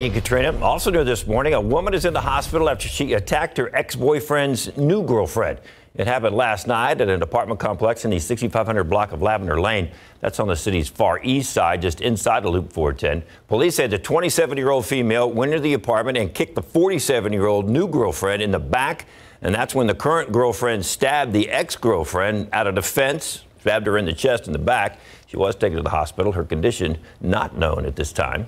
Hey, Katrina, also new this morning, a woman is in the hospital after she attacked her ex-boyfriend's new girlfriend. It happened last night at an apartment complex in the 6500 block of Lavender Lane. That's on the city's far east side, just inside of Loop 410. Police said the 27-year-old female went into the apartment and kicked the 47-year-old new girlfriend in the back. And that's when the current girlfriend stabbed the ex-girlfriend out of defense, stabbed her in the chest and the back. She was taken to the hospital. Her condition not known at this time.